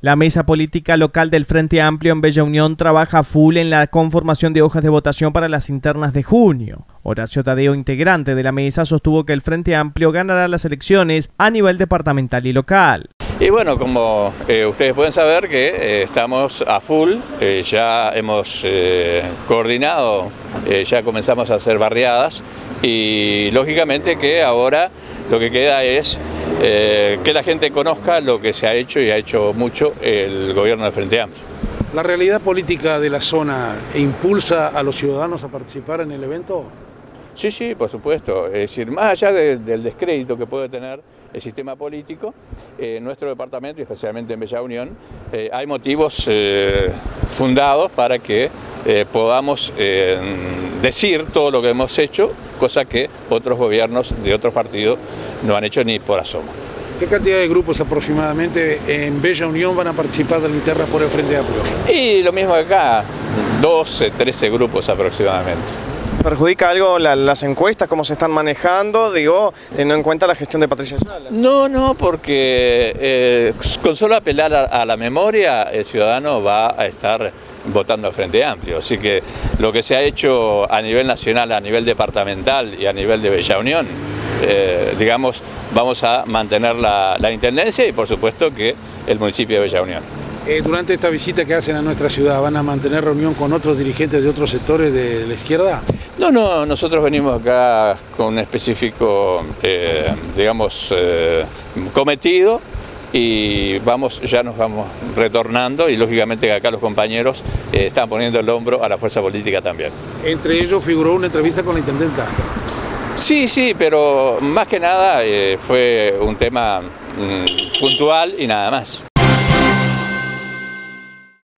La mesa política local del Frente Amplio en Bella Unión trabaja full en la conformación de hojas de votación para las internas de junio. Horacio Tadeo, integrante de la mesa, sostuvo que el Frente Amplio ganará las elecciones a nivel departamental y local. Y bueno, como eh, ustedes pueden saber que eh, estamos a full, eh, ya hemos coordinado, ya comenzamos a hacer barriadas y lógicamente que ahora lo que queda es eh, que la gente conozca lo que se ha hecho y ha hecho mucho el gobierno de Frente Amplio. ¿La realidad política de la zona impulsa a los ciudadanos a participar en el evento? Sí, sí, por supuesto. Es decir, más allá del descrédito que puede tener el sistema político, en nuestro departamento, y especialmente en Bella Unión, eh, hay motivos eh, fundados para que podamos decir todo lo que hemos hecho, cosa que otros gobiernos de otros partidos no han hecho ni por asomo. ¿Qué cantidad de grupos aproximadamente en Bella Unión van a participar de la interna por el Frente Amplio? Y lo mismo acá, 12, 13 grupos aproximadamente. ¿Perjudica algo las encuestas, cómo se están manejando, digo, teniendo en cuenta la gestión de Patricia? No, no, porque eh, con solo apelar a, la memoria, el ciudadano va a estar votando al Frente Amplio. Así que lo que se ha hecho a nivel nacional, a nivel departamental y a nivel de Bella Unión, eh, digamos, vamos a mantener la, intendencia y por supuesto que el municipio de Bella Unión. Eh, durante esta visita que hacen a nuestra ciudad, ¿van a mantener reunión con otros dirigentes de otros sectores de la izquierda? No, no, nosotros venimos acá con un específico, eh, digamos, cometido y vamos, ya nos vamos retornando y lógicamente acá los compañeros están poniendo el hombro a la fuerza política también. Entre ellos figuró una entrevista con la intendenta. Sí, sí, pero más que nada eh, fue un tema mm, puntual y nada más.